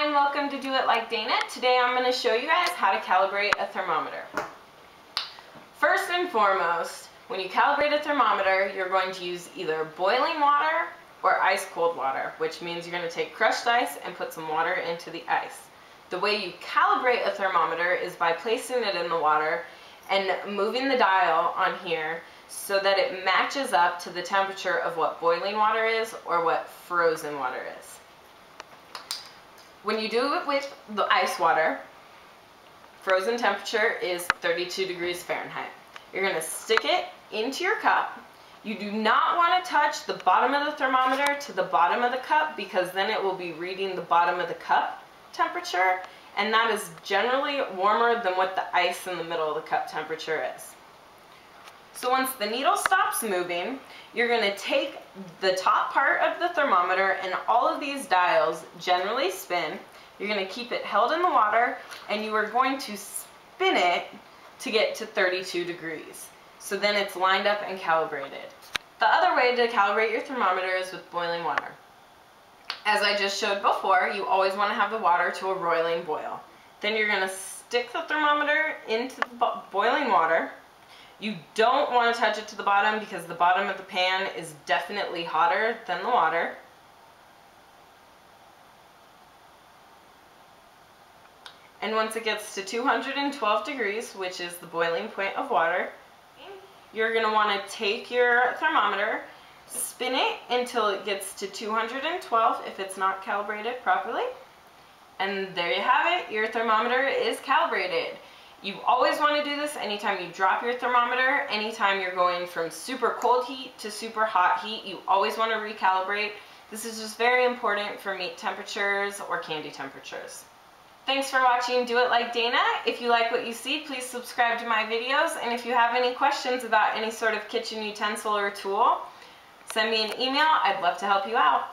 Hi and welcome to Do It Like Dana. Today I'm going to show you guys how to calibrate a thermometer. First and foremost, when you calibrate a thermometer, you're going to use either boiling water or ice cold water, which means you're going to take crushed ice and put some water into the ice. The way you calibrate a thermometer is by placing it in the water and moving the dial on here so that it matches up to the temperature of what boiling water is or what frozen water is. When you do it with the ice water, frozen temperature is 32 degrees Fahrenheit. You're going to stick it into your cup. You do not want to touch the bottom of the thermometer to the bottom of the cup because then it will be reading the bottom of the cup temperature and that is generally warmer than what the ice in the middle of the cup temperature is. So once the needle stops moving, you're going to take the top part of the thermometer and all of these dials generally spin. You're going to keep it held in the water and you are going to spin it to get to 32 degrees. So then it's lined up and calibrated. The other way to calibrate your thermometer is with boiling water. As I just showed before, you always want to have the water to a roiling boil. Then you're going to stick the thermometer into the boiling water you don't want to touch it to the bottom because the bottom of the pan is definitely hotter than the water. And once it gets to 212 degrees, which is the boiling point of water, you're going to want to take your thermometer, spin it until it gets to 212 if it's not calibrated properly. And there you have it, your thermometer is calibrated. You always want to do this anytime you drop your thermometer, anytime you're going from super cold heat to super hot heat, you always want to recalibrate. This is just very important for meat temperatures or candy temperatures. Thanks for watching Do It Like Dana. If you like what you see, please subscribe to my videos. And if you have any questions about any sort of kitchen utensil or tool, send me an email. I'd love to help you out.